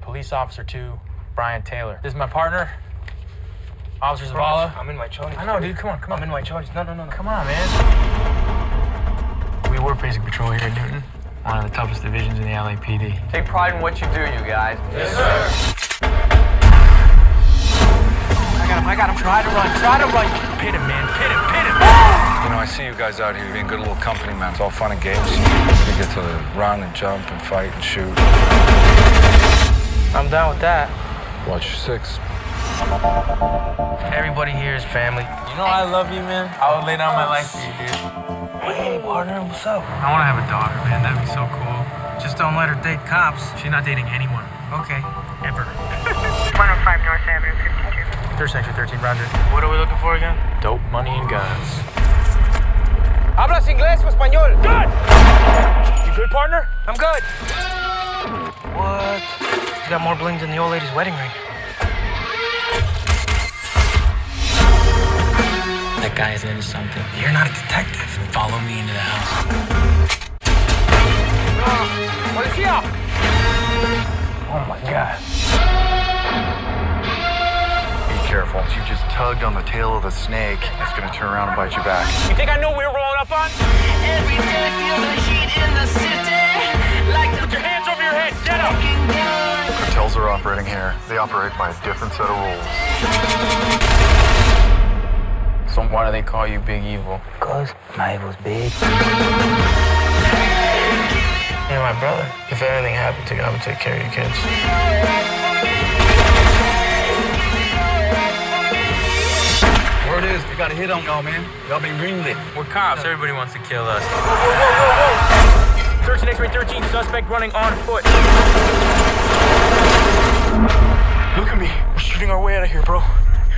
Police Officer 2, Brian Taylor. This is my partner, Officer Zavala. I'm in my chonies. I know, dude. Come on, come on. I'm in my chonies. No, no, no, no. Come on, man. We work basic patrol here at Newton, one of the toughest divisions in the LAPD. Take pride in what you do, you guys. Yes, sir. I got him, I got him. Try to run, try to run. Pit him, man. Pit him, pit him. You know, I see you guys out here being good little company, man. It's all fun and games. You get to run and jump and fight and shoot. I'm down with that. Watch your six. Everybody here is family. You know I love you, man. I would lay down my life for you, dude. Hey, partner, what's up? I want to have a daughter, man. That'd be so cool. Just don't let her date cops. She's not dating anyone. Okay. Ever. 105 North Avenue, 52. Third section 13, Roger. What are we looking for again? Dope, money, and guns. Hablas inglés o español? Good! You good, partner? I'm good. What? You got more bling than the old lady's wedding ring. That guy is into something. You're not a detective. Follow me into the house. Policía! Oh my god. Be careful. You just tugged on the tail of the snake. It's gonna turn around and bite you back. You think I know what we were rolling up on? Every day feel the heat in the city. Like the are operating here. They operate by a different set of rules. So why do they call you Big Evil? Cause my evil's big. You're my brother. If anything happened to you, I would take care of your kids. Word is, they got a hit on y'all, man. Y'all been greenlit. We're cops. Everybody wants to kill us. 13 X-ray 13, suspect running on foot. Here, bro.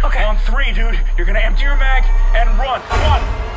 Okay. On three, dude. You're gonna empty your mag and run. One,